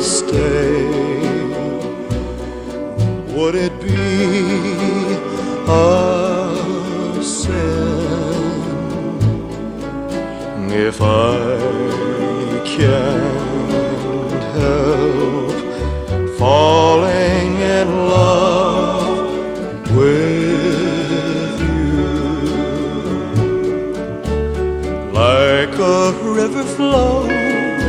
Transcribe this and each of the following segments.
Stay? Would it be a sin if I can't help falling in love with you? Like a river flows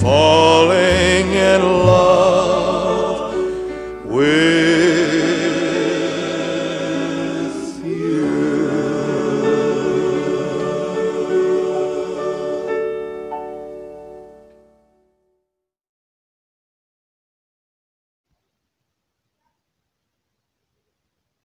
Falling